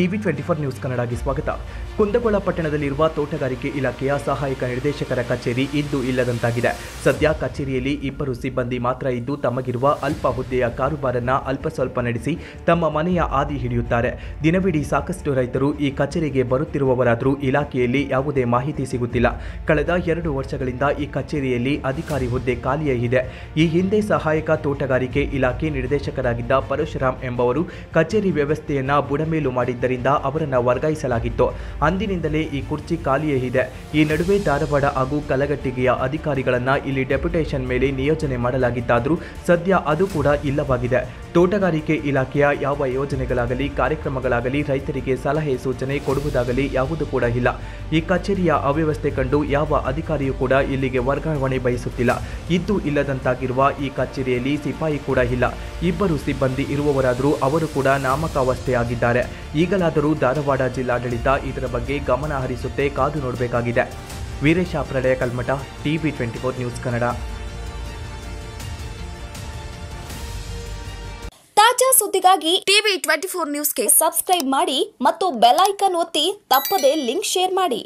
TV twenty four news ಕನ್ನಡಗೆ ಸ್ವಾಗತ. ಕುಂದಗೋಳ ಪಟ್ಟಣದಲ್ಲಿರುವ ತೋಟಗಾರಿಕೆ ಇಲಾಖೆಯ ಸಹಾಯಕ ನಿರ್ದೇಶಕರ ಕಚೇರಿ ಇದ್ದು ಇಲ್ಲದಂತಾಗಿದೆ. ಸದ್ಯ ಕಚೇರಿಯಲ್ಲಿ ಇಬ್ಬರು ಸಿಬ್ಬಂದಿ ಮಾತ್ರ ಇದ್ದು ತಮಗಿರುವ ಅಲ್ಪ ಹುದ್ದೆಯ ಕಾರುಬಾರನ್ನ ಅಲ್ಪ ಸ್ವಲ್ಪ ನಡೆಸಿ ತಮ್ಮ ಮನೆಯ ಆದಿ ಹಿಡಿಯುತ್ತಾರೆ. ದಿನವಿಡೀ ಸಾಕಷ್ಟು ರೈತರು ಈ ಕಚೇರಿಗೆ ಬರುತ್ತಿರುವವರಾದರೂ ಇಲಾಖೆಯಲ್ಲಿ ಯಾವುದೇ ಮಾಹಿತಿ ಸಿಗುತ್ತಿಲ್ಲ. ಕಳೆದ ಎರಡು ವರ್ಷಗಳಿಂದ ಈ ಕಚೇರಿಯಲ್ಲಿ ಅಧಿಕಾರಿ ಹುದ್ದೆ ಖಾಲಿಯಾಗಿದೆ ಈ ಹಿಂದೆ ಸಹಾಯಕ ತೋಟಗಾರಿಕೆ ಇಲಾಖೆ ನಿರ್ದೇಶಕರಾಗಿದ್ದ ಪರಶುರಾಮ್ ಎಂಬವರು ಕಚೇರಿ ವ್ಯವಸ್ಥೆಯನ್ನ ಬುಡಮೇಲು ಮಾಡಿದ್ದರಿಂದ ಅವರನ್ನು ವರ್ಗಾಯಿಸಲಾಗಿತ್ತು. ಅಂದಿನಿಂದಲೇ ಈ ಕುರ್ಚಿ ಖಾಲಿಯೇ ಇದೆ. ಈ ನಡುವೆ ಧಾರವಾಡ ಹಾಗೂ ಕಲಗಟ್ಟಿಗೆಯ ಅಧಿಕಾರಿಗಳನ್ನು ಇಲ್ಲಿ ಡೆಪ್ಯುಟೇಷನ್ ಮೇಲೆ ನಿಯೋಜನೆ ಮಾಡಲಾಗಿತ್ತಾದರೂ ಸದ್ಯ ಅದು ಕೂಡ ಇಲ್ಲವಾಗಿದೆ. ತೋಟಗಾರಿಕೆ ಇಲಾಖೆಯ ಯಾವ ಯೋಜನೆಗಳಾಗಲಿ, ಕಾರ್ಯಕ್ರಮಗಳಾಗಲಿ ರೈತರಿಗೆ ಸಲಹೆ, ಸೂಚನೆ ಕೊಡುವುದಾಗಲಿ ಯಾವುದು ಕೂಡ ಇಲ್ಲ. ಈ ಕಚೇರಿಯ ಅವ್ಯವಸ್ಥೆ ಕಂಡು ಯಾವ ಅಧಿಕಾರಿಯೂ ಕೂಡ ಇಲ್ಲಿಗೆ ವರ್ಗಾವಣೆ ಬಯಸುತ್ತಿಲ್ಲ. ಇದ್ದು ಇಲ್ಲದಂತಾಗಿರುವ ಈ ಕಚೇರಿಯಲ್ಲಿ ಸಿಪಾಯಿ ಕೂಡ ಇಲ್ಲ. ಇಬ್ಬರು ಸಿಬ್ಬಂದಿ ಇರುವವರಾದರೂ ಅವರು ಕೂಡ ನಾಮಕಾವಸ್ಥೆ ಆಗಿದ್ದಾರೆ. ಈಗಲಾದರೂ ಧಾರವಾಡ ಜಿಲ್ಲಾಡಳಿತ ಇದರ ಬಗ್ಗೆ ಗಮನ ಹರಿಸುತ್ತೆ, ಕಾದು ನೋಡಬೇಕಾಗಿದೆ. Veeresha Pralaya Kalmath, TV twenty four news Kannada. ತಾಜಾ ಸುದ್ದಿಗಾಗಿ ಟಿವಿ ಟ್ವೆಂಟಿ ಫೋರ್ ನ್ಯೂಸ್ಗೆ ಸಬ್ಸ್ಕ್ರೈಬ್ ಮಾಡಿ ಮತ್ತು ಬೆಲ್ ಐಕನ್ ಒತ್ತಿ ತಪ್ಪದೇ ಲಿಂಕ್ ಶೇರ್ ಮಾಡಿ.